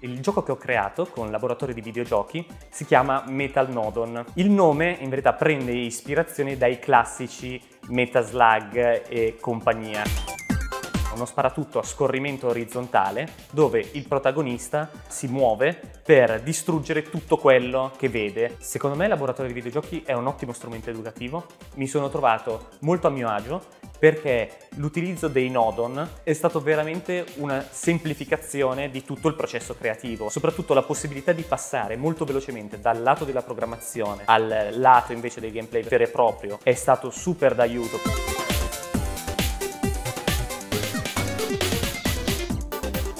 Il gioco che ho creato con laboratorio di videogiochi si chiama Metal Nodon. Il nome in verità prende ispirazione dai classici Metaslug e compagnia uno sparatutto a scorrimento orizzontale dove il protagonista si muove per distruggere tutto quello che vede. Secondo me il laboratorio di videogiochi è un ottimo strumento educativo, mi sono trovato molto a mio agio perché l'utilizzo dei nodon è stato veramente una semplificazione di tutto il processo creativo, soprattutto la possibilità di passare molto velocemente dal lato della programmazione al lato invece del gameplay vero e proprio è stato super d'aiuto.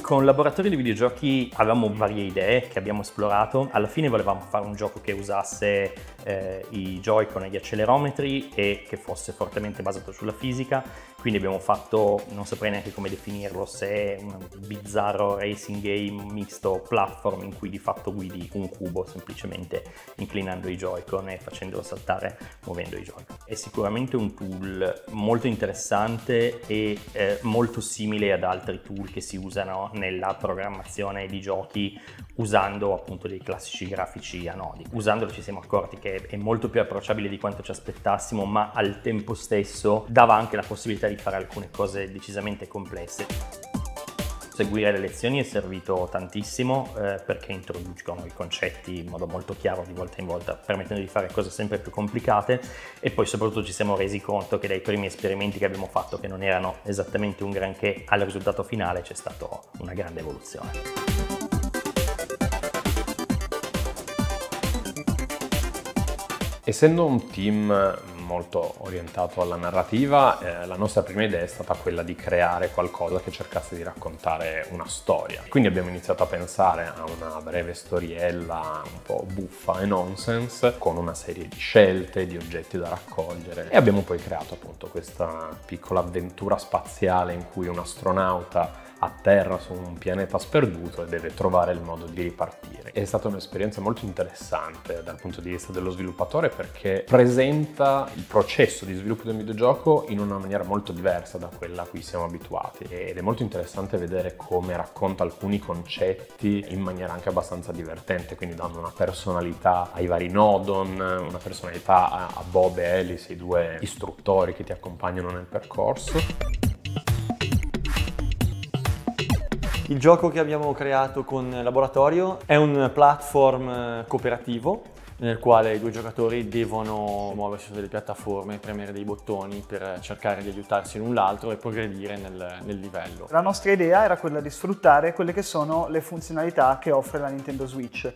Con Laboratorio di Videogiochi avevamo varie idee che abbiamo esplorato. Alla fine volevamo fare un gioco che usasse eh, i Joy-Con e gli accelerometri e che fosse fortemente basato sulla fisica. Quindi abbiamo fatto, non saprei neanche come definirlo, se è un bizzarro racing game misto platform in cui di fatto guidi un cubo semplicemente inclinando i Joy-Con e facendolo saltare muovendo i Joy-Con. È sicuramente un tool molto interessante e eh, molto simile ad altri tool che si usano nella programmazione di giochi usando appunto dei classici grafici a nodi. Usandolo ci siamo accorti che è molto più approcciabile di quanto ci aspettassimo, ma al tempo stesso dava anche la possibilità di fare alcune cose decisamente complesse. Seguire le lezioni è servito tantissimo eh, perché introducono i concetti in modo molto chiaro di volta in volta, permettendo di fare cose sempre più complicate e poi soprattutto ci siamo resi conto che dai primi esperimenti che abbiamo fatto, che non erano esattamente un granché, al risultato finale c'è stata una grande evoluzione. Essendo un team molto orientato alla narrativa, eh, la nostra prima idea è stata quella di creare qualcosa che cercasse di raccontare una storia. Quindi abbiamo iniziato a pensare a una breve storiella un po' buffa e nonsense, con una serie di scelte, di oggetti da raccogliere e abbiamo poi creato appunto questa piccola avventura spaziale in cui un astronauta atterra su un pianeta sperduto e deve trovare il modo di ripartire. È stata un'esperienza molto interessante dal punto di vista dello sviluppatore perché presenta il processo di sviluppo del videogioco in una maniera molto diversa da quella a cui siamo abituati ed è molto interessante vedere come racconta alcuni concetti in maniera anche abbastanza divertente, quindi dando una personalità ai vari Nodon, una personalità a Bob e Alice, i due istruttori che ti accompagnano nel percorso. Il gioco che abbiamo creato con Laboratorio è un platform eh, cooperativo nel quale i due giocatori devono muoversi su delle piattaforme, premere dei bottoni per cercare di aiutarsi l'un l'altro e progredire nel, nel, livello. La nostra idea era quella di sfruttare quelle che sono le funzionalità che offre la Nintendo Switch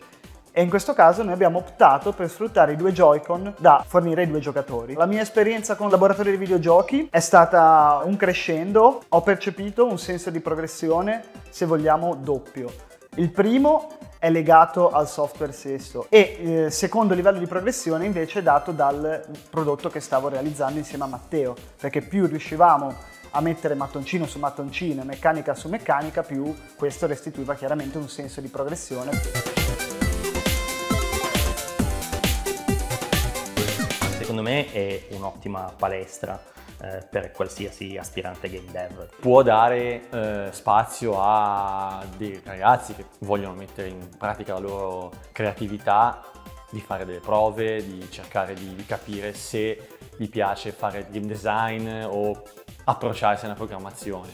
e in questo caso noi abbiamo optato per sfruttare i due Joy-Con da fornire ai due giocatori. La mia esperienza con il laboratorio di videogiochi è stata un crescendo, ho percepito un senso di progressione, se vogliamo, doppio. Il primo è legato al software stesso e il eh, secondo livello di progressione invece è dato dal prodotto che stavo realizzando insieme a Matteo, perché più riuscivamo a mettere mattoncino su mattoncino e meccanica su meccanica, più questo restituiva chiaramente un senso di progressione. Secondo me è un'ottima palestra eh, per qualsiasi aspirante game dev. Può dare eh, spazio a dei ragazzi che vogliono mettere in pratica la loro creatività di fare delle prove, di cercare di, di capire se gli piace fare game design o approcciarsi alla programmazione.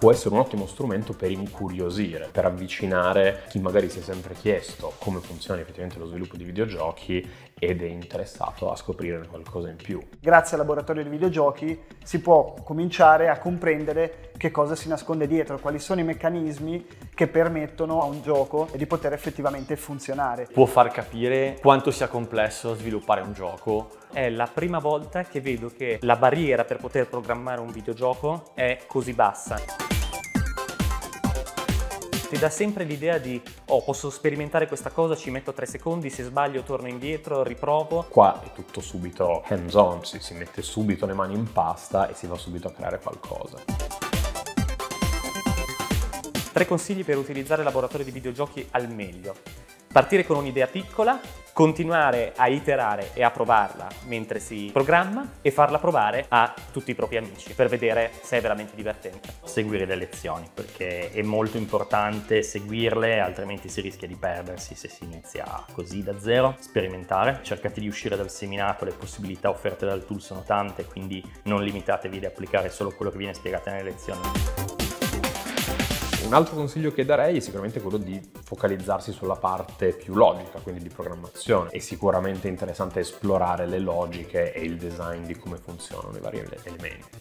Può essere un ottimo strumento per incuriosire, per avvicinare chi magari si è sempre chiesto come funziona effettivamente lo sviluppo di videogiochi ed è interessato a scoprire qualcosa in più. Grazie al laboratorio di videogiochi si può cominciare a comprendere che cosa si nasconde dietro, quali sono i meccanismi che permettono a un gioco di poter effettivamente funzionare. Può far capire quanto sia complesso sviluppare un gioco. È la prima volta che vedo che la barriera per poter programmare un videogioco è così bassa ti dà sempre l'idea di oh posso sperimentare questa cosa, ci metto tre secondi, se sbaglio torno indietro, riprovo. Qua è tutto subito hands on, si, si mette subito le mani in pasta e si va subito a creare qualcosa. Tre consigli per utilizzare il laboratorio di videogiochi al meglio. Partire con un'idea piccola, continuare a iterare e a provarla mentre si programma e farla provare a tutti i propri amici per vedere se è veramente divertente. Seguire le lezioni perché è molto importante seguirle, altrimenti si rischia di perdersi se si inizia così da zero. Sperimentare, cercate di uscire dal seminato, le possibilità offerte dal tool sono tante, quindi non limitatevi ad applicare solo quello che viene spiegato nelle lezioni. Un altro consiglio che darei è sicuramente quello di focalizzarsi sulla parte più logica, quindi di programmazione. È sicuramente interessante esplorare le logiche e il design di come funzionano i vari elementi.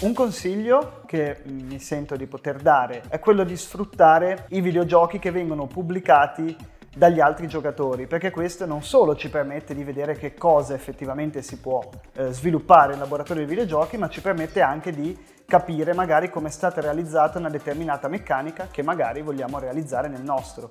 Un consiglio che mi sento di poter dare è quello di sfruttare i videogiochi che vengono pubblicati dagli altri giocatori, perché questo non solo ci permette di vedere che cosa effettivamente si può eh, sviluppare in laboratorio di videogiochi, ma ci permette anche di capire magari come è stata realizzata una determinata meccanica che magari vogliamo realizzare nel nostro.